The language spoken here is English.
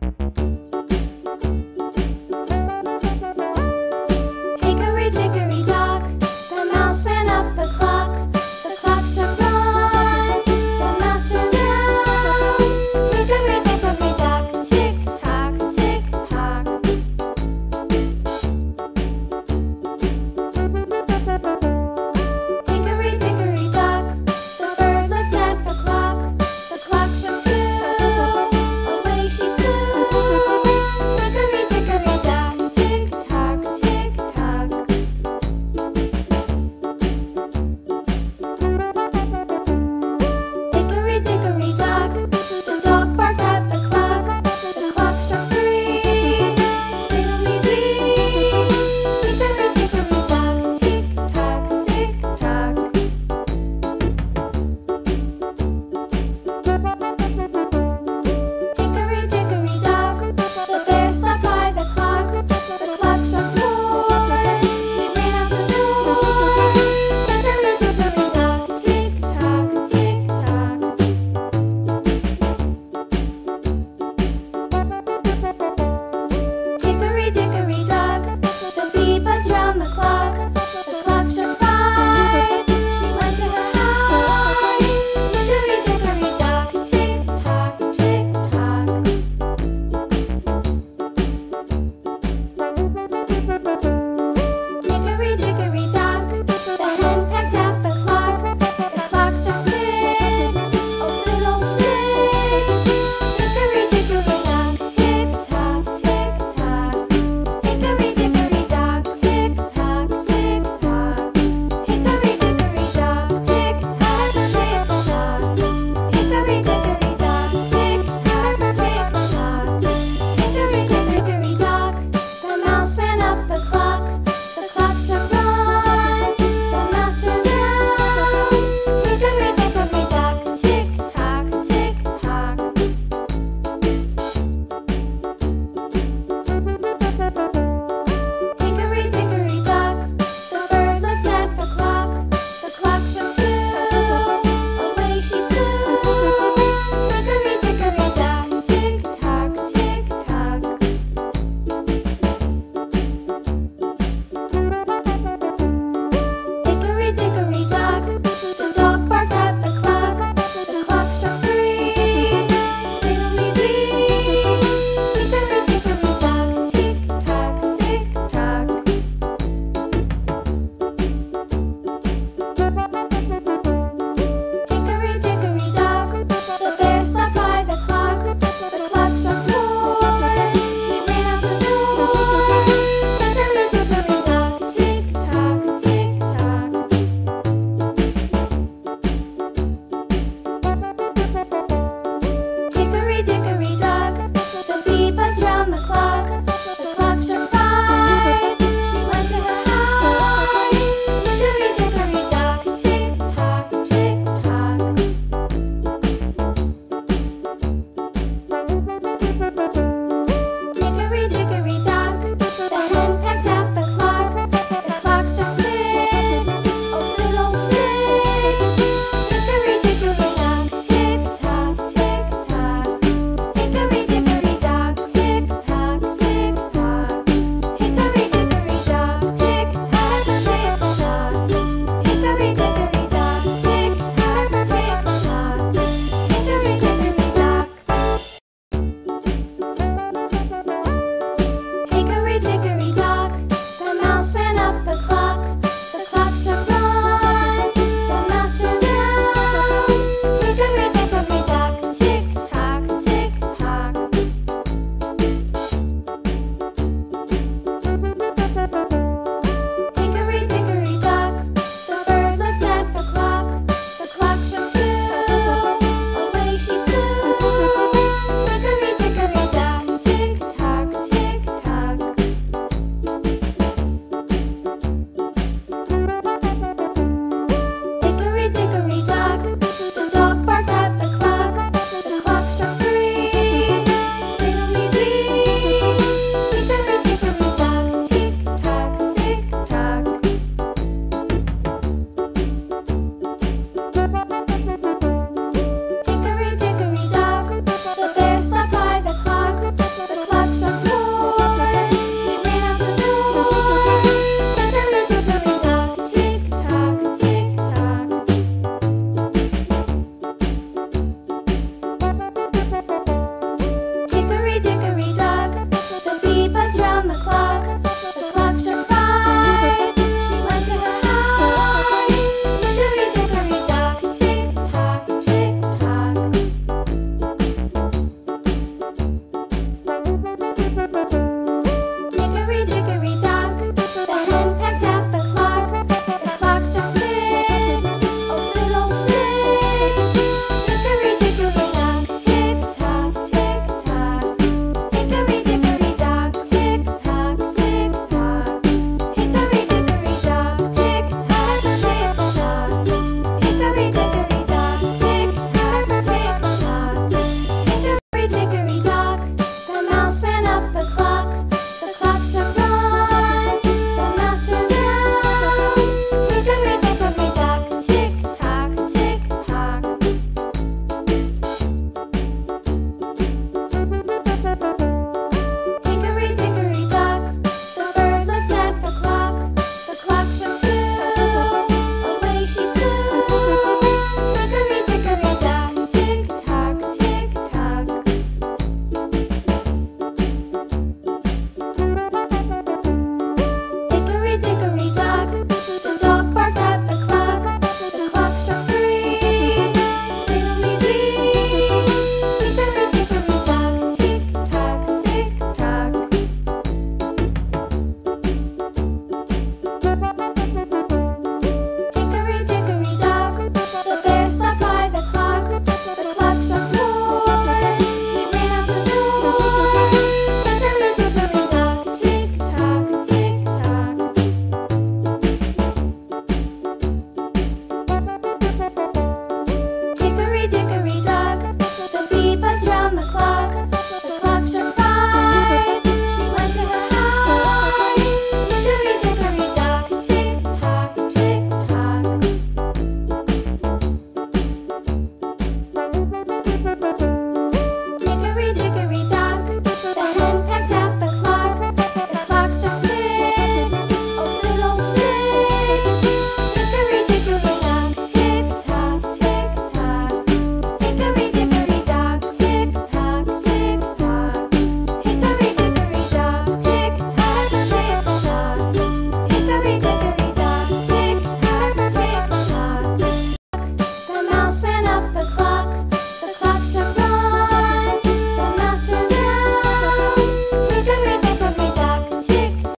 Bye. every day.